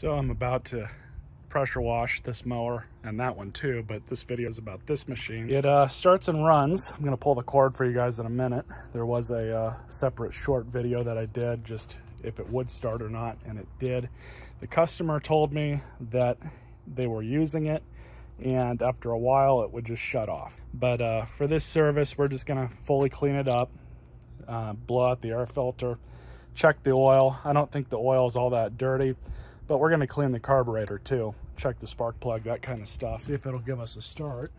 So I'm about to pressure wash this mower and that one too, but this video is about this machine. It uh, starts and runs. I'm gonna pull the cord for you guys in a minute. There was a uh, separate short video that I did just if it would start or not, and it did. The customer told me that they were using it and after a while it would just shut off. But uh, for this service, we're just gonna fully clean it up, uh, blow out the air filter, check the oil. I don't think the oil is all that dirty but we're to clean the carburetor too. Check the spark plug that kind of stuff. See if it'll give us a start.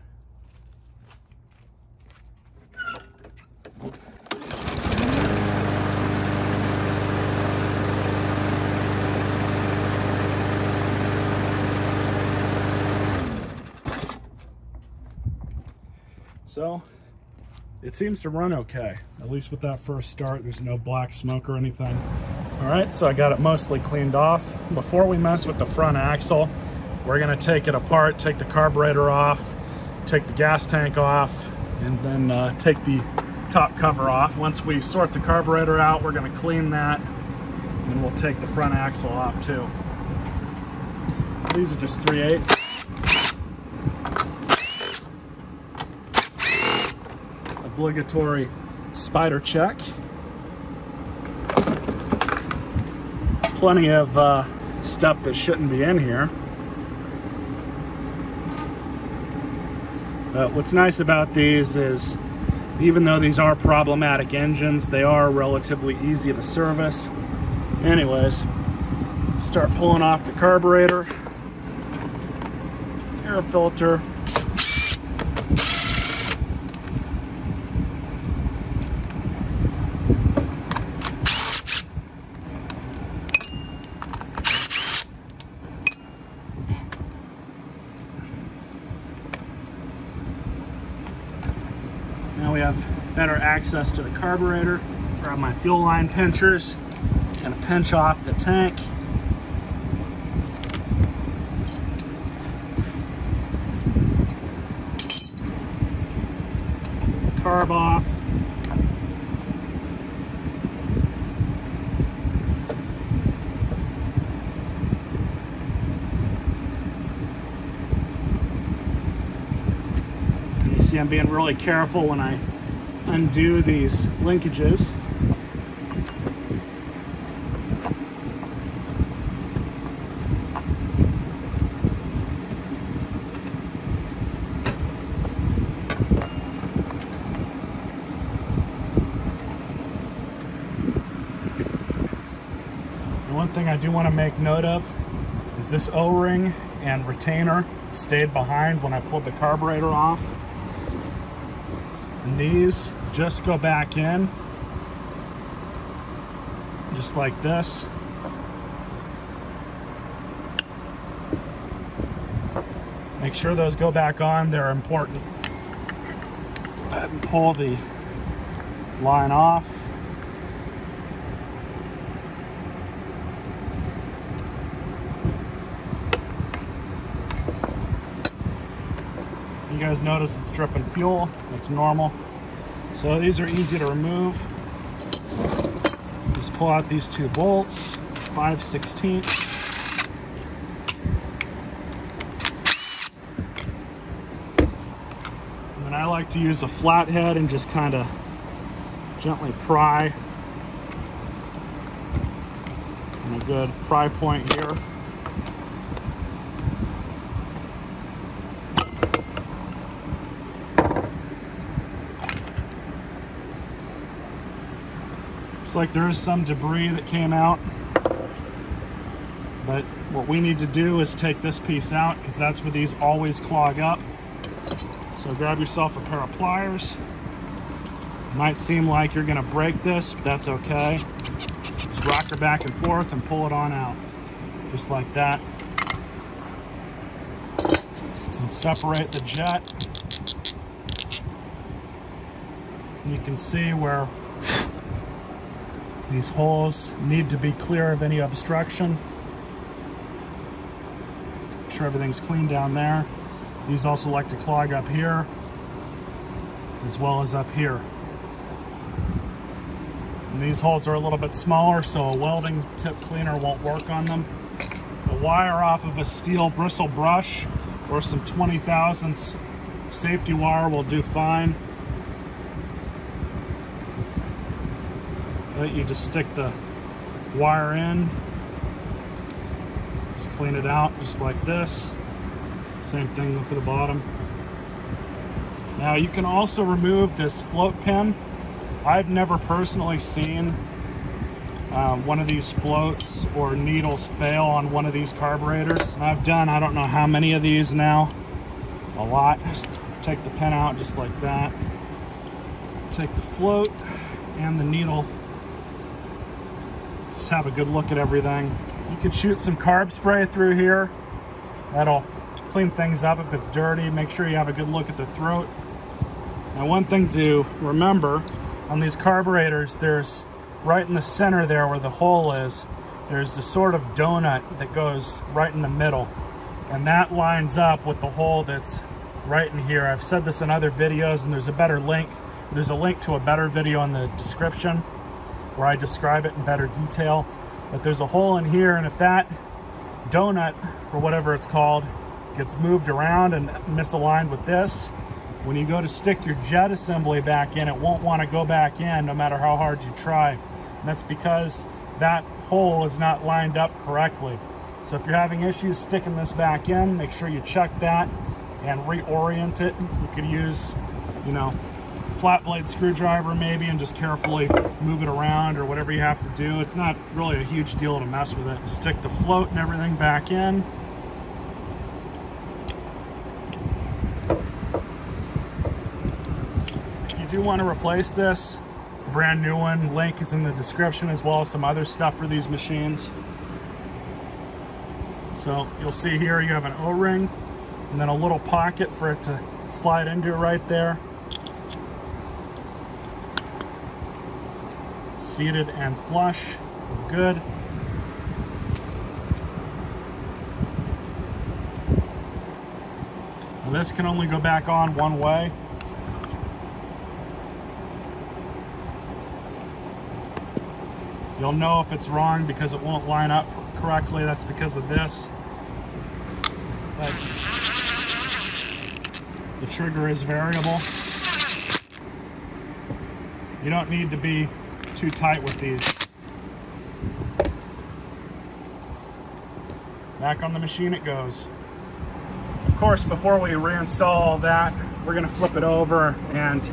So it seems to run okay at least with that first start. There's no black smoke or anything all right, so I got it mostly cleaned off. Before we mess with the front axle, we're gonna take it apart, take the carburetor off, take the gas tank off, and then uh, take the top cover off. Once we sort the carburetor out, we're gonna clean that, and we'll take the front axle off too. These are just 3 eighths. Obligatory spider check. Plenty of uh, stuff that shouldn't be in here. But what's nice about these is even though these are problematic engines, they are relatively easy to service. Anyways, start pulling off the carburetor, air filter, Now we have better access to the carburetor. Grab my fuel line pinchers. Gonna pinch off the tank. Carb off. You see I'm being really careful when I undo these linkages. The one thing I do want to make note of is this O-ring and retainer stayed behind when I pulled the carburetor off. And these just go back in, just like this. Make sure those go back on, they're important. Go ahead and pull the line off. You guys notice it's dripping fuel. It's normal. So these are easy to remove. Just pull out these two bolts, 5 16 And then I like to use a flathead and just kind of gently pry. And a good pry point here. Looks like there is some debris that came out. But what we need to do is take this piece out because that's where these always clog up. So grab yourself a pair of pliers. Might seem like you're gonna break this, but that's okay. Just rock her back and forth and pull it on out. Just like that. And separate the jet. You can see where these holes need to be clear of any obstruction. Make sure everything's clean down there. These also like to clog up here, as well as up here. And these holes are a little bit smaller, so a welding tip cleaner won't work on them. the wire off of a steel bristle brush or some 20 thousandths safety wire will do fine. You just stick the wire in, just clean it out just like this. Same thing for the bottom. Now you can also remove this float pin. I've never personally seen um, one of these floats or needles fail on one of these carburetors. I've done I don't know how many of these now. A lot. Just take the pin out just like that. Take the float and the needle. Just have a good look at everything. You could shoot some carb spray through here. That'll clean things up if it's dirty. Make sure you have a good look at the throat. Now one thing to remember on these carburetors, there's right in the center there where the hole is, there's a sort of donut that goes right in the middle. And that lines up with the hole that's right in here. I've said this in other videos and there's a better link. There's a link to a better video in the description where I describe it in better detail. But there's a hole in here and if that donut, or whatever it's called, gets moved around and misaligned with this, when you go to stick your jet assembly back in, it won't want to go back in no matter how hard you try. And that's because that hole is not lined up correctly. So if you're having issues sticking this back in, make sure you check that and reorient it. You could use, you know, flat blade screwdriver maybe and just carefully move it around or whatever you have to do. It's not really a huge deal to mess with it. Stick the float and everything back in. You do want to replace this. Brand new one. Link is in the description as well as some other stuff for these machines. So you'll see here you have an O-ring and then a little pocket for it to slide into right there. Seated and flush, good. Now this can only go back on one way. You'll know if it's wrong because it won't line up correctly. That's because of this. But the trigger is variable. You don't need to be too tight with these. Back on the machine it goes. Of course, before we reinstall all that, we're gonna flip it over and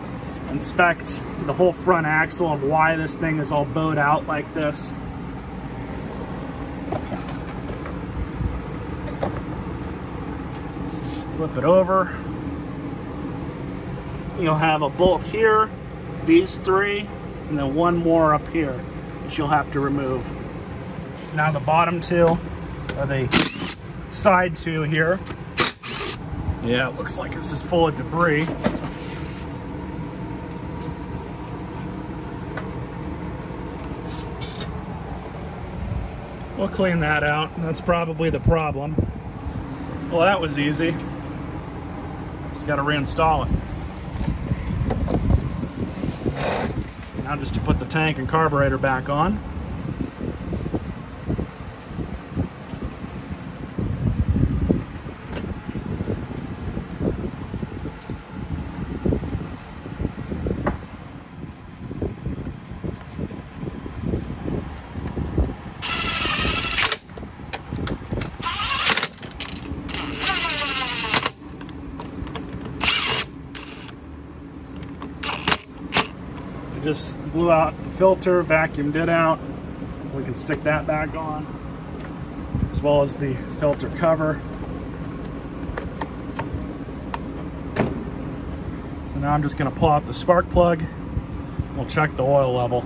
inspect the whole front axle and why this thing is all bowed out like this. Flip it over. You'll have a bolt here, these three, and then one more up here, which you'll have to remove. Now the bottom two, or the side two here. Yeah, it looks like it's just full of debris. We'll clean that out. That's probably the problem. Well, that was easy. Just got to reinstall it. Now just to put the tank and carburetor back on. Just blew out the filter, vacuumed it out. We can stick that back on, as well as the filter cover. So now I'm just gonna pull out the spark plug. We'll check the oil level.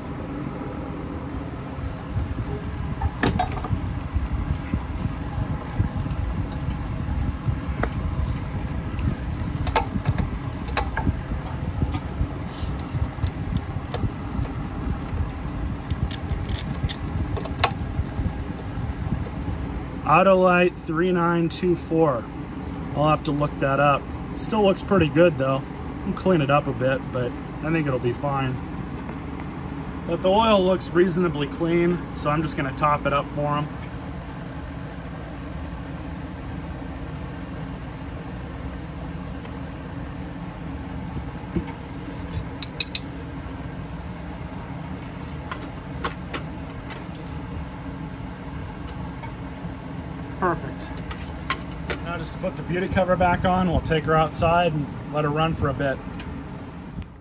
Autolite 3924. I'll have to look that up. Still looks pretty good though. I'll clean it up a bit, but I think it'll be fine. But the oil looks reasonably clean, so I'm just gonna top it up for them. Perfect. Now just to put the beauty cover back on, we'll take her outside and let her run for a bit.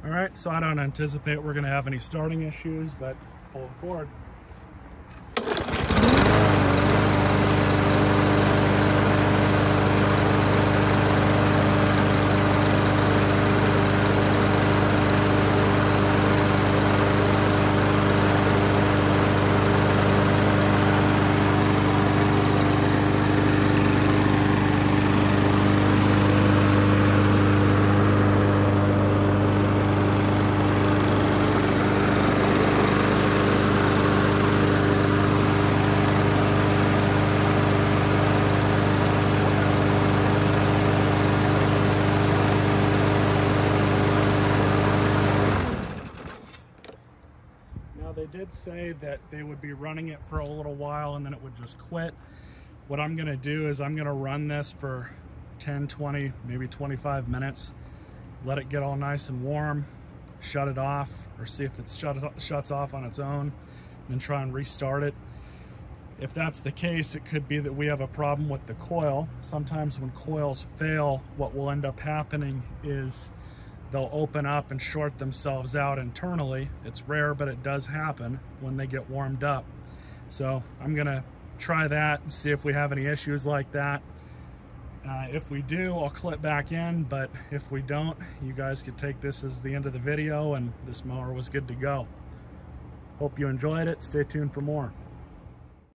All right, so I don't anticipate we're gonna have any starting issues, but pull the cord. Say that they would be running it for a little while and then it would just quit. What I'm gonna do is I'm gonna run this for 10, 20, maybe 25 minutes, let it get all nice and warm, shut it off or see if it shut, shuts off on its own, then try and restart it. If that's the case, it could be that we have a problem with the coil. Sometimes when coils fail, what will end up happening is they'll open up and short themselves out internally. It's rare, but it does happen when they get warmed up. So I'm gonna try that and see if we have any issues like that. Uh, if we do, I'll clip back in, but if we don't, you guys could take this as the end of the video and this mower was good to go. Hope you enjoyed it. Stay tuned for more.